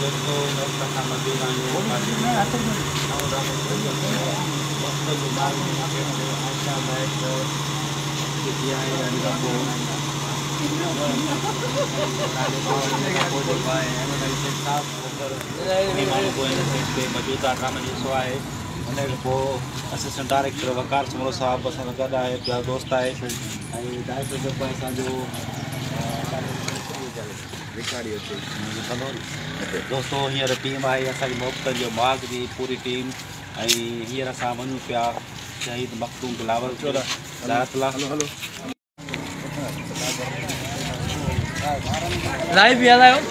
है मौजूदा जो खां पोइ असिस्टेंट डायरेक्टर वकार समरो साहब असां सां ॿिया दोस्त ऐं डायरेक्टर आहे असांजो दोस्तो हींअर टीम आहे असांजी मुफ़्त जो बाग जी पूरी टीम ऐं हींअर असां वञूं शहीद मखतूम लाइव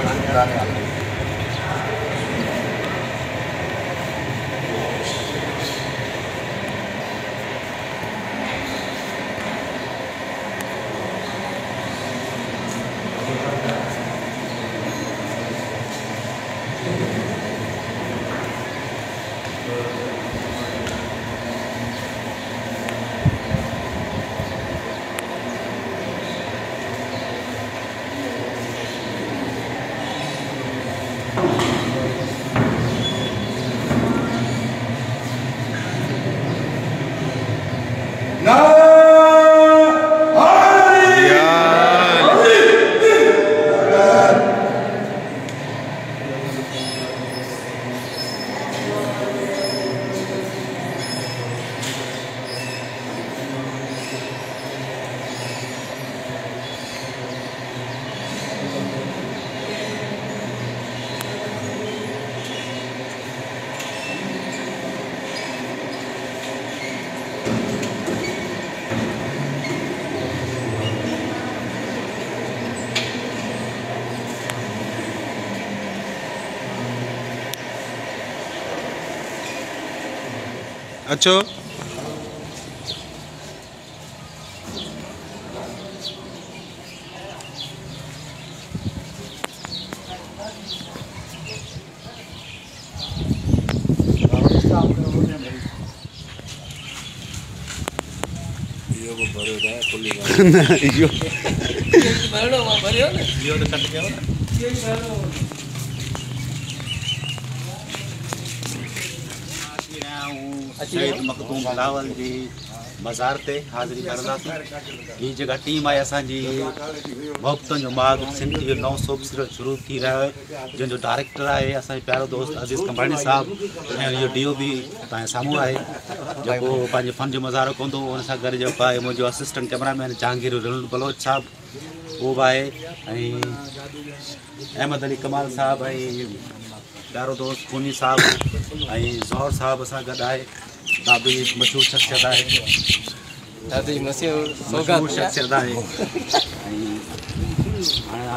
है नारे हादरी नारे हादरी याली अचो इहो भरणो भरियो न इहो त कट कयो न शहीद मखदूम बिलावल जी मज़ार ते हाज़िरी करंदासीं हीअ टीम आहे असांजी मुफ़्तनि जो बाग सिंधी जो नओं सोप शुरू थी रहियो आहे जंहिंजो डायरेक्टर आहे असांजो प्यारो दोस्त अज़ीज़ कंबाणी साहब इहो डी ओ बी तव्हांजे साम्हूं आहे जेको फन जो मज़ारो सां जेको आहे मुंहिंजो असिस्टेंट कैमरामैन जहांगीर बलोच साहब बि आहे ऐं अहमद अली कमाल साहब ऐं प्यारो दोस्त खूनी साहब ऐं ज़ौर साहब असां आहे दादू मशहूर शख्सियत है दादू मशहूर मशहूर शख्सियत आहे. आणि हाणे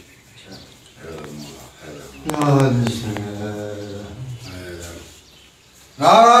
Hadi sen. Hadi.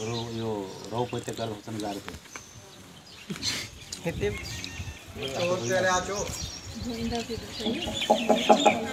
घर औरत गुरु इहो रोप हिते कर हुसनगार ते हिते ईंदासीं त सही या